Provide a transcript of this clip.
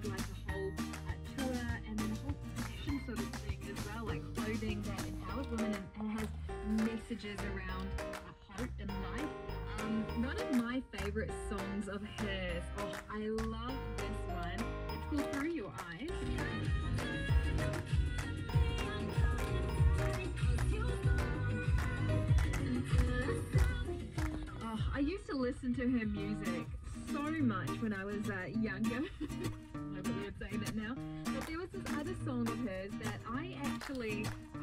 did like a whole uh, tour and then a whole fashion sort of thing as well, like clothing that empowers women and, and has messages around uh, hope and life. Um, one of my favorite songs of hers, oh, I love this one. It's called Through Your Eyes. Oh, I used to listen to her music so much when I was uh, younger. But